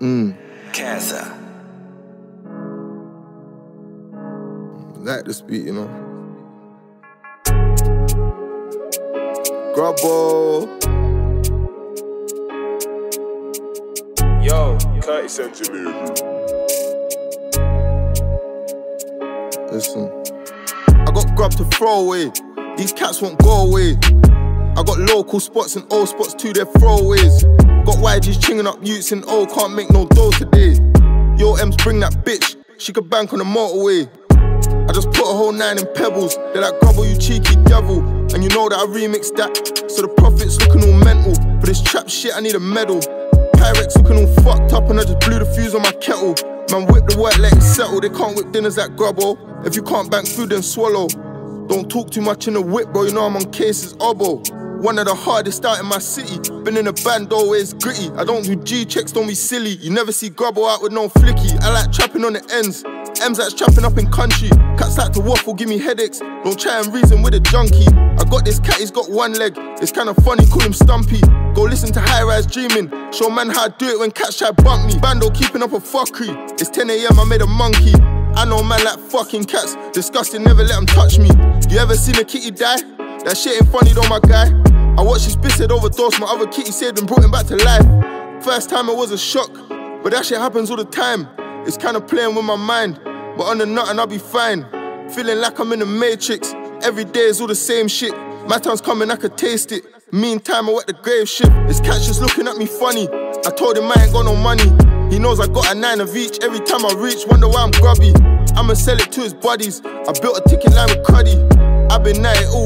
Mm. Cancer. Like this beat, you know. Grubbo. Yo, Curtis Engineer. Listen. I got grub to throw away. These cats won't go away. I got local spots and old spots to their throwaways. Got YGs chinging up youths and oh, can't make no dough today. Yo, M's bring that bitch, she could bank on the motorway. I just put a whole nine in pebbles, they're like grubble, you cheeky devil. And you know that I remixed that, so the profits looking all mental. For this trap shit, I need a medal. Pyrex looking all fucked up, and I just blew the fuse on my kettle. Man, whip the work, let it settle. They can't whip dinners like grubbo. If you can't bank food, then swallow. Don't talk too much in the whip, bro. You know I'm on cases, obo. One of the hardest out in my city. Been in a band, always gritty. I don't do G checks, don't be silly. You never see grubbo out with no flicky. I like trapping on the ends. M's that's trapping up in country. Cats like to waffle, give me headaches. Don't try and reason with a junkie. I got this cat, he's got one leg. It's kinda funny, call him Stumpy. Go listen to High Rise Dreaming. Show man how I do it when cats try bump me. Bando keeping up a fuckery. It's 10 a.m., I made a monkey. I know man like fucking cats. Disgusting, never let them touch me. You ever seen a kitty die? That shit ain't funny though, my guy. I watched his said overdose, my other kitty saved and brought him back to life. First time it was a shock, but that shit happens all the time. It's kinda playing with my mind, but on the nut and I'll be fine. Feeling like I'm in the matrix, every day is all the same shit. My time's coming, I could taste it. Meantime, I wet the grave shit. This cat's just looking at me funny. I told him I ain't got no money. He knows I got a nine of each. Every time I reach, wonder why I'm grubby. I'ma sell it to his buddies. I built a ticket line with Cuddy. I've been night all week,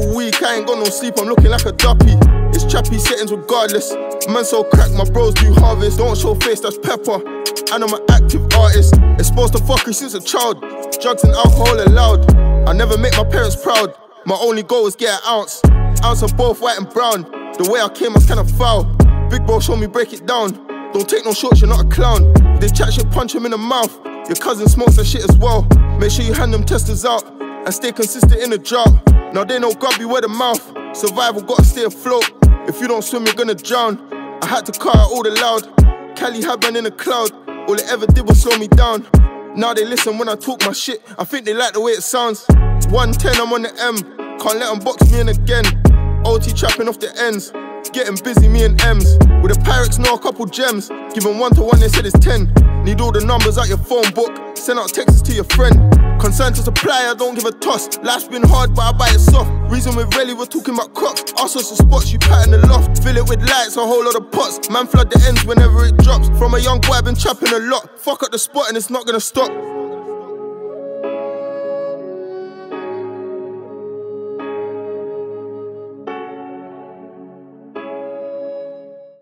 I ain't got no sleep, I'm looking like a duppy. It's trappy settings regardless. Man so crack, my bros do harvest. Don't show face, that's pepper. And I'm an active artist. Exposed to fuckery since a child. Drugs and alcohol allowed. I never make my parents proud. My only goal is get an ounce. Ounce of both white and brown. The way I came I was kinda foul. Big bro, show me break it down. Don't take no shorts, you're not a clown. If they chat shit, punch him in the mouth. Your cousin smokes that shit as well. Make sure you hand them testers out and stay consistent in the drought. Now they know grubby word of mouth. Survival gotta stay afloat. If you don't swim, you're gonna drown. I had to cut out all the loud. Cali had man in the cloud. All it ever did was slow me down. Now they listen when I talk my shit. I think they like the way it sounds. 110, I'm on the M. Can't let them box me in again. OT trapping off the ends. Getting busy, me and M's. With the Pyrex, know a couple gems. Giving one to one, they said it's 10. Need all the numbers out your phone book. Send out texts to your friend. Concern to supply, I don't give a toss. Life's been hard, but I buy it soft. Reason we're really, we're talking about crocs. Also some spots, you pat in the loft. Fill it with lights, a whole lot of pots. Man flood the ends whenever it drops. From a young boy, I've been trapping a lot. Fuck up the spot and it's not gonna stop.